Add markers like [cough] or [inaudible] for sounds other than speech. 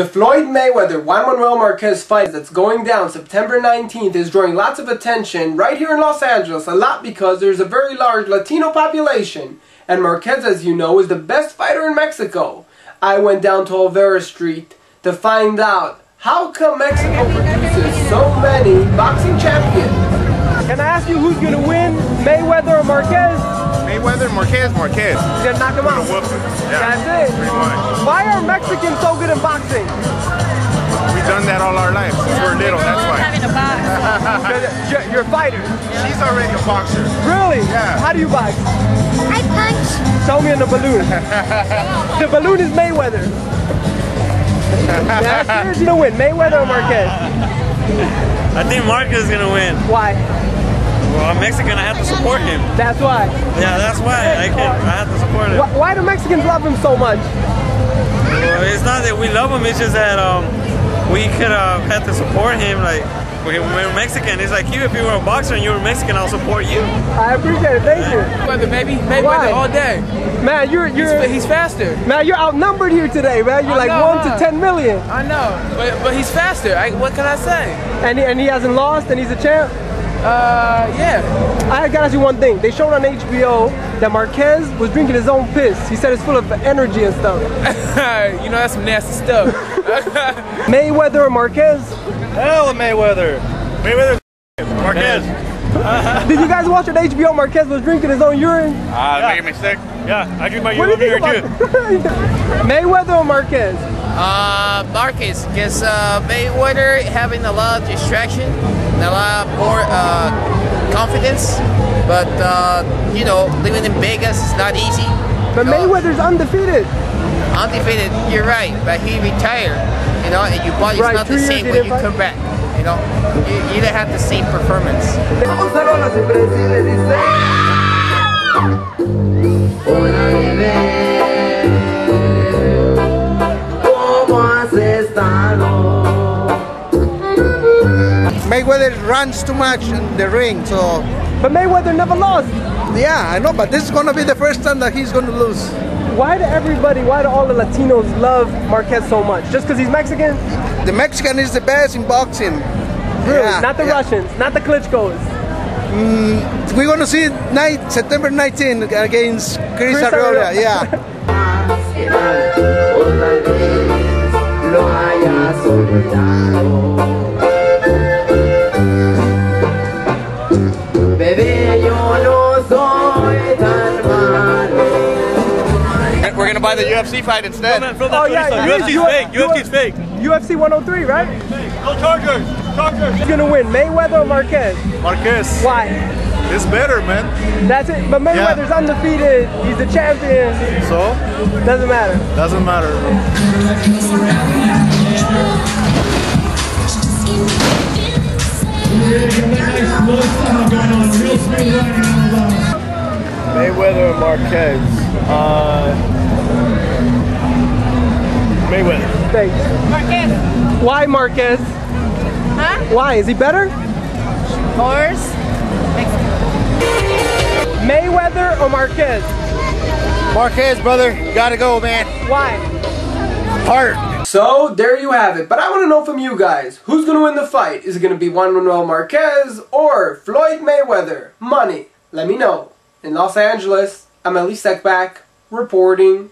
The Floyd Mayweather Juan Manuel Marquez fight that's going down September 19th is drawing lots of attention right here in Los Angeles, a lot because there's a very large Latino population, and Marquez, as you know, is the best fighter in Mexico. I went down to Olvera Street to find out how come Mexico produces so many boxing champions. Can I ask you who's going to win, Mayweather or Marquez? Mayweather, Marquez, Marquez. He's gonna knock him out. Whoop him. Yeah, That's it. Pretty much. Why are Mexicans so good in boxing? We've done that all our lives since we're little, that's why. Having a box. you're, you're a fighter. She's already a boxer. Really? Yeah. How do you box? I punch. Show me in the balloon. [laughs] the balloon is Mayweather. That's [laughs] serious. You gonna win, Mayweather or Marquez? I think Marquez is gonna win. Why? Well, I'm Mexican. I have to support him. That's why. Yeah, that's why I can. I have to support him. Why, why do Mexicans love him so much? Well, it's not that we love him. It's just that um, we could have had to support him. Like we- we're Mexican. It's like you. If you were a boxer and you were Mexican, I'll support you. I appreciate it. Thank you. Mayweather, baby. Mayweather all day. Man, you're you're He's, he's faster. man, you're outnumbered here today, man. You're I like know, one to ten million, I know, but but he's faster. I, what can I say? and he, and he hasn't lost, and he's a champ. Uh, yeah. I gotta ask you one thing. They showed on HBO that Marquez was drinking his own piss. He said it's full of energy and stuff. [laughs] you know that's some nasty stuff. [laughs] Mayweather or Marquez? Hell, Mayweather. Mayweather. Marquez. [laughs] Did you guys watch on HBO? Marquez was drinking his own urine. Ah, make a mistake. Yeah, I drink my What do you think about [laughs] Mayweather or Marquez? Uh, Marcus, because uh, Mayweather having a lot of distraction, and a lot more uh, confidence, but uh, you know, living in Vegas is not easy. But You Mayweather's undefeated. undefeated. You're right, but he retired. You know, and your body's Right, not the same when you come back. You know, you, you don't have the same performance. Gonzalo siempre decide, dice Hola bebé ¿Cómo has estado? Mayweather runs too much in the ring, so But Mayweather never lost. yeah, I know, but this is gonna be the first time that he's gonna lose. Why do everybody, why do all the Latinos love Marquez so much? Just because he's Mexican? The Mexican is the best in boxing. Really? Yeah, not the yeah. Russians, not the Klitschko's. Mm, We're gonna see it night, September 19 against Chris, Chris Arreola. Arreola. Yeah. O tal vez lo hayas [laughs] olvidado Bebé, yo no soy the UFC fight instead. Oh, yeah, yeah. UFC's You- fake. you- UFC's fake. UFC 103, right? No Chargers. Chargers. Who's gonna win, Mayweather or Marquez? Marquez. Why? It's better, man. That's it. But Mayweather's undefeated. He's the champion. So, Doesn't matter. doesn't matter. Mayweather or Marquez? Uh, Mayweather. Thanks. Marquez. Why Marquez? Huh? Why? Is he better? Horse. Mayweather or Marquez? Marquez, brother, gotta go, man. Why? Heart. So, there you have it. But I want to know from you guys, who's going to win the fight? Is it going to be Juan Manuel Marquez or Floyd Mayweather? Money. Let me know. In Los Angeles, I'm Elie Seckbach, reporting.